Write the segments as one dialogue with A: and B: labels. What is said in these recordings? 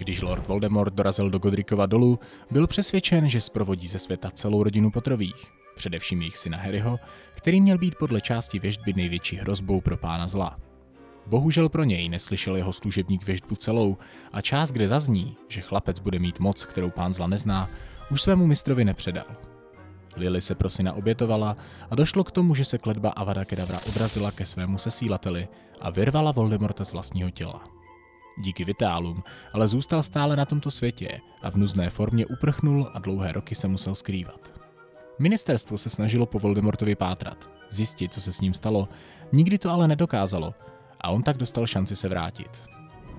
A: Když Lord Voldemort dorazil do Godricova dolu, byl přesvědčen, že zprovodí ze světa celou rodinu Potrových, především jejich syna Harryho, který měl být podle části věždby největší hrozbou pro pána zla. Bohužel pro něj neslyšel jeho služebník věždbu celou a část, kde zazní, že chlapec bude mít moc, kterou pán zla nezná, už svému mistrovi nepředal. Lily se pro syna obětovala a došlo k tomu, že se kletba Avada Kedavra odrazila ke svému sesílateli a vyrvala Voldemorta z vlastního těla. Díky vitálům, ale zůstal stále na tomto světě a v nuzné formě uprchnul a dlouhé roky se musel skrývat. Ministerstvo se snažilo po Voldemortovi pátrat, zjistit, co se s ním stalo, nikdy to ale nedokázalo a on tak dostal šanci se vrátit.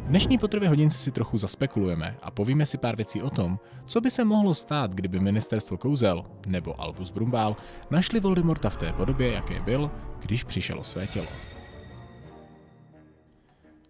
A: V dnešní Potrově hodince si trochu zaspekulujeme a povíme si pár věcí o tom, co by se mohlo stát, kdyby ministerstvo kouzel, nebo Albus Brumbál, našli Voldemorta v té podobě, jaké byl, když přišel o své tělo.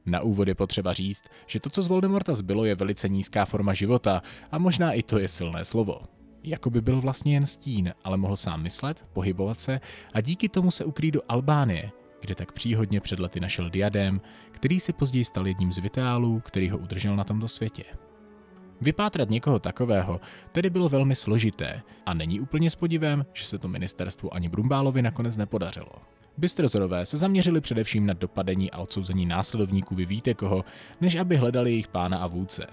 A: Na úvod je potřeba říct, že to, co z Voldemorta zbylo, je velice nízká forma života a možná i to je silné slovo. Jako by byl vlastně jen stín, ale mohl sám myslet, pohybovat se a díky tomu se ukrýt do Albánie, kde tak příhodně před lety našel diadém, který se později stal jedním z vitálů, který ho udržel na tomto světě. Vypátrat někoho takového tedy bylo velmi složité a není úplně s podivem, že se to ministerstvu ani Brumbálovi nakonec nepodařilo. Bystrozorové se zaměřili především na dopadení a odsouzení následovníků vy víte koho, než aby hledali jejich pána a vůdce.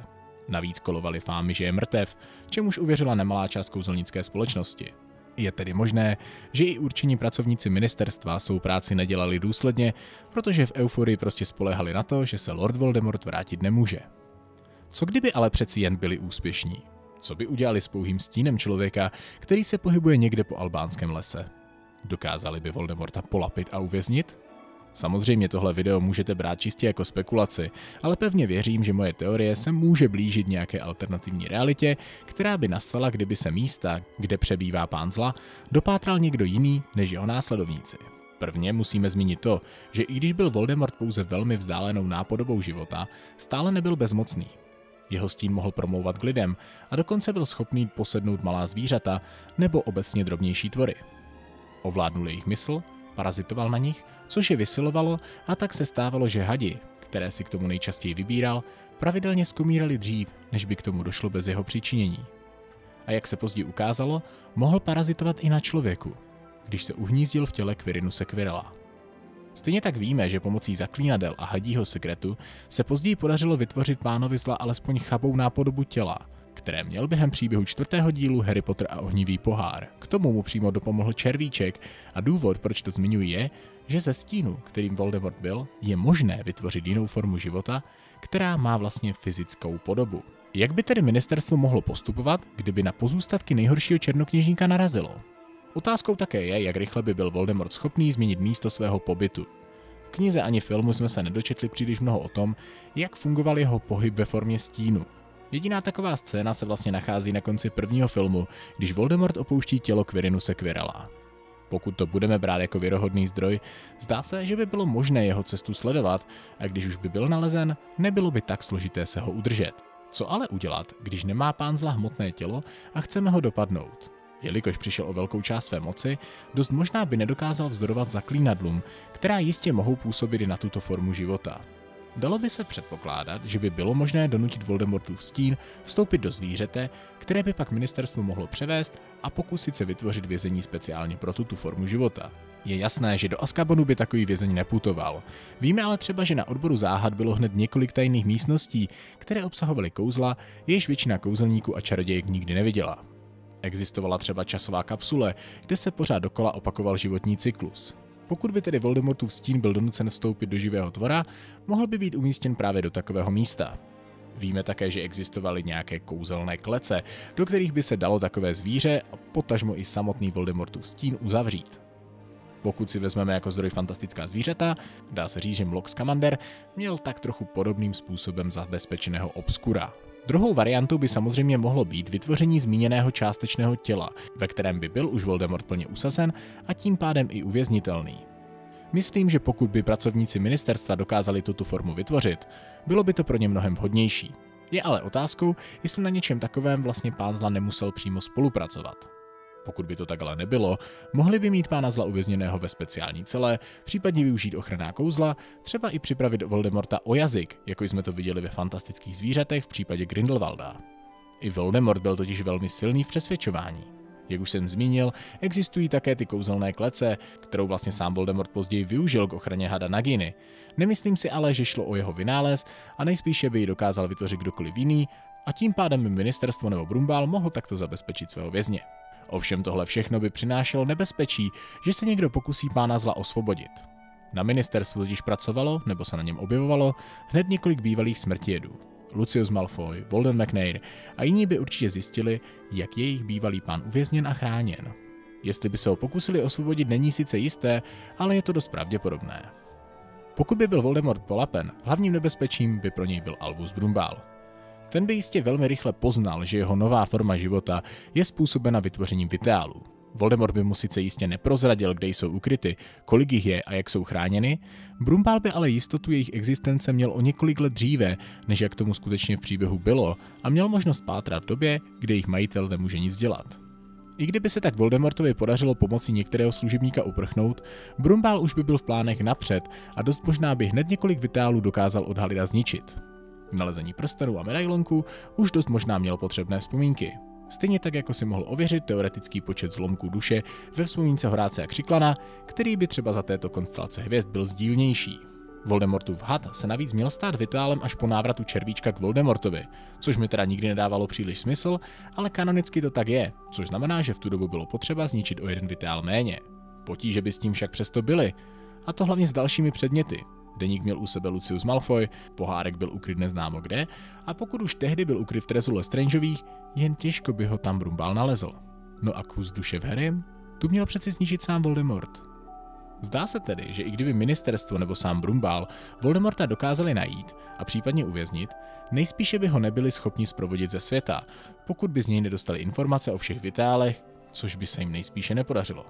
A: Navíc kolovali fámy, že je mrtev, čemuž uvěřila nemalá část kouzelnické společnosti. Je tedy možné, že i určení pracovníci ministerstva svou práci nedělali důsledně, protože v euforii prostě spolehali na to, že se Lord Voldemort vrátit nemůže. Co kdyby ale přeci jen byli úspěšní? Co by udělali s pouhým stínem člověka, který se pohybuje někde po albánském lese? Dokázali by Voldemorta polapit a uvěznit? Samozřejmě tohle video můžete brát čistě jako spekulaci, ale pevně věřím, že moje teorie se může blížit nějaké alternativní realitě, která by nastala, kdyby se místa, kde přebývá pán zla, dopátral někdo jiný než jeho následovníci. Prvně musíme zmínit to, že i když byl Voldemort pouze velmi vzdálenou nápodobou života, stále nebyl bezmocný. Jeho stín mohl promlouvat k lidem a dokonce byl schopný posednout malá zvířata nebo obecně drobnější tvory. Ovládnul jejich mysl, parazitoval na nich, což je vysilovalo a tak se stávalo, že hadi, které si k tomu nejčastěji vybíral, pravidelně skomírali dřív, než by k tomu došlo bez jeho přičinění. A jak se později ukázalo, mohl parazitovat i na člověku, když se uhnízdil v těle Quirinuse Quirrella. Stejně tak víme, že pomocí zaklínadel a hadího sekretu se později podařilo vytvořit pánovi zla alespoň chabou nápodobu těla – které měl během příběhu čtvrtého dílu Harry Potter a ohnivý pohár. K tomu mu přímo dopomohl červíček a důvod, proč to zmiňuji, je, že ze stínu, kterým Voldemort byl, je možné vytvořit jinou formu života, která má vlastně fyzickou podobu. Jak by tedy ministerstvo mohlo postupovat, kdyby na pozůstatky nejhoršího černokněžníka narazilo? Otázkou také je, jak rychle by byl Voldemort schopný změnit místo svého pobytu. V knize ani filmu jsme se nedočetli příliš mnoho o tom, jak fungoval jeho pohyb ve formě stínu, Jediná taková scéna se vlastně nachází na konci prvního filmu, když Voldemort opouští tělo Quirinuse Quirrella. Pokud to budeme brát jako věrohodný zdroj, zdá se, že by bylo možné jeho cestu sledovat a když už by byl nalezen, nebylo by tak složité se ho udržet. Co ale udělat, když nemá pán zla hmotné tělo a chceme ho dopadnout? Jelikož přišel o velkou část své moci, dost možná by nedokázal vzdorovat zaklínadlům, která jistě mohou působit i na tuto formu života. Dalo by se předpokládat, že by bylo možné donutit Voldemortův stín vstoupit do zvířete, které by pak ministerstvo mohlo převést a pokusit se vytvořit vězení speciálně pro tuto formu života. Je jasné, že do Askabonu by takový vězeň neputoval. Víme ale třeba, že na odboru záhad bylo hned několik tajných místností, které obsahovaly kouzla, jejichž většina kouzelníků a čarodějek nikdy neviděla. Existovala třeba časová kapsule, kde se pořád dokola opakoval životní cyklus. Pokud by tedy Voldemortův stín byl donucen vstoupit do živého tvora, mohl by být umístěn právě do takového místa. Víme také, že existovaly nějaké kouzelné klece, do kterých by se dalo takové zvíře a potažmo i samotný Voldemortův stín uzavřít. Pokud si vezmeme jako zdroj fantastická zvířata, dá se říct, že Mlok Scamander měl tak trochu podobným způsobem zabezpečeného obskura, Druhou variantou by samozřejmě mohlo být vytvoření zmíněného částečného těla, ve kterém by byl už Voldemort plně usazen a tím pádem i uvěznitelný. Myslím, že pokud by pracovníci ministerstva dokázali tuto formu vytvořit, bylo by to pro ně mnohem vhodnější. Je ale otázkou, jestli na něčem takovém vlastně pán zla nemusel přímo spolupracovat. Pokud by to tak ale nebylo, mohli by mít pána zla uvězněného ve speciální celé, případně využít ochranná kouzla, třeba i připravit Voldemorta o jazyk, jako jsme to viděli ve fantastických zvířatech v případě Grindelwalda. I Voldemort byl totiž velmi silný v přesvědčování. Jak už jsem zmínil, existují také ty kouzelné klece, kterou vlastně sám Voldemort později využil k ochraně hada Naginy. Nemyslím si ale, že šlo o jeho vynález a nejspíše by ji dokázal vytvořit kdokoliv jiný a tím pádem by ministerstvo nebo Brumbál mohl takto zabezpečit svého vězně. Ovšem tohle všechno by přinášelo nebezpečí, že se někdo pokusí pána zla osvobodit. Na ministerstvu totiž pracovalo, nebo se na něm objevovalo, hned několik bývalých smrtijedů. Lucius Malfoy, Volden McNair a jiní by určitě zjistili, jak je jejich bývalý pán uvězněn a chráněn. Jestli by se ho pokusili osvobodit, není sice jisté, ale je to dost pravděpodobné. Pokud by byl Voldemort polapen, hlavním nebezpečím by pro něj byl Albus Brumbál. Ten by jistě velmi rychle poznal, že jeho nová forma života je způsobena vytvořením vitálu. Voldemort by mu sice jistě neprozradil, kde jsou ukryty, kolik jich je a jak jsou chráněny, Brumbál by ale jistotu jejich existence měl o několik let dříve, než jak tomu skutečně v příběhu bylo, a měl možnost pátrat v době, kdy jejich majitel nemůže nic dělat. I kdyby se tak Voldemortovi podařilo pomocí některého služebníka uprchnout, Brumbál už by byl v plánech napřed a dost možná by hned několik vitálů dokázal odhalit a zničit. K nalezení prstenu a medailonku už dost možná měl potřebné vzpomínky. Stejně tak, jako si mohl ověřit teoretický počet zlomků duše ve vzpomínce Horáce a Křiklana, který by třeba za této konstelace hvězd byl sdílnější. Voldemortův had se navíc měl stát vitálem až po návratu červíčka k Voldemortovi, což mi teda nikdy nedávalo příliš smysl, ale kanonicky to tak je, což znamená, že v tu dobu bylo potřeba zničit o jeden vitál méně. Potíže by s tím však přesto byly, a to hlavně s dalšími předměty, Deník měl u sebe Lucius Malfoy, pohárek byl ukryt neznámo kde a pokud už tehdy byl ukryt v trezu Lestrangeových, jen těžko by ho tam Brumbál nalezl. No a kus duše v Harrym? Tu měl přeci zničit sám Voldemort. Zdá se tedy, že i kdyby ministerstvo nebo sám Brumbál Voldemorta dokázali najít a případně uvěznit, nejspíše by ho nebyli schopni zprovodit ze světa, pokud by z něj nedostali informace o všech vitálech, což by se jim nejspíše nepodařilo.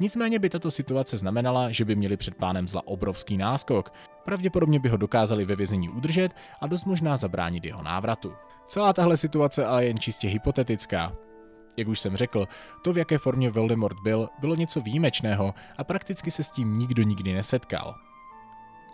A: Nicméně by tato situace znamenala, že by měli před pánem zla obrovský náskok. Pravděpodobně by ho dokázali ve vězení udržet a dost možná zabránit jeho návratu. Celá tahle situace ale je jen čistě hypotetická. Jak už jsem řekl, to, v jaké formě Voldemort byl, bylo něco výjimečného a prakticky se s tím nikdo nikdy nesetkal.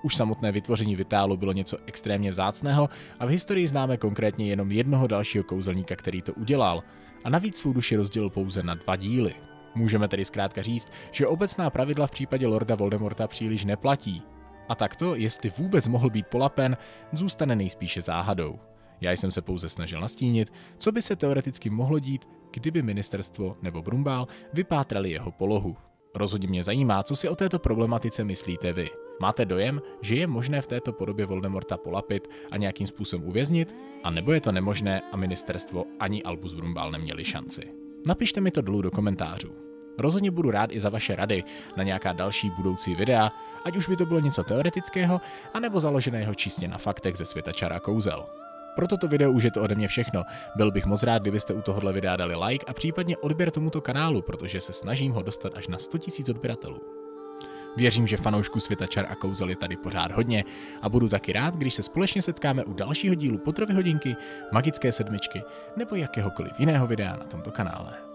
A: Už samotné vytvoření Vitálu bylo něco extrémně vzácného a v historii známe konkrétně jenom jednoho dalšího kouzelníka, který to udělal, a navíc svou duši rozdělil pouze na dva díly. Můžeme tedy zkrátka říct, že obecná pravidla v případě Lorda Voldemorta příliš neplatí. A takto, jestli vůbec mohl být polapen, zůstane nejspíše záhadou. Já jsem se pouze snažil nastínit, co by se teoreticky mohlo dít, kdyby ministerstvo nebo Brumbál vypátrali jeho polohu. Rozhodně mě zajímá, co si o této problematice myslíte vy. Máte dojem, že je možné v této podobě Voldemorta polapit a nějakým způsobem uvěznit? A nebo je to nemožné a ministerstvo ani Albus Brumbál neměli šanci? Napište mi to dolů do komentářů. Rozhodně budu rád i za vaše rady na nějaká další budoucí videa, ať už by to bylo něco teoretického, anebo založeného čistě na faktech ze světa čara kouzel. Pro toto video už je to ode mě všechno. Byl bych moc rád, kdybyste u tohohle videa dali like a případně odběr tomuto kanálu, protože se snažím ho dostat až na 100 000 odběratelů. Věřím, že fanoušků světa čar a kouzel je tady pořád hodně a budu taky rád, když se společně setkáme u dalšího dílu Potrovy hodinky, Magické sedmičky nebo jakéhokoliv jiného videa na tomto kanále.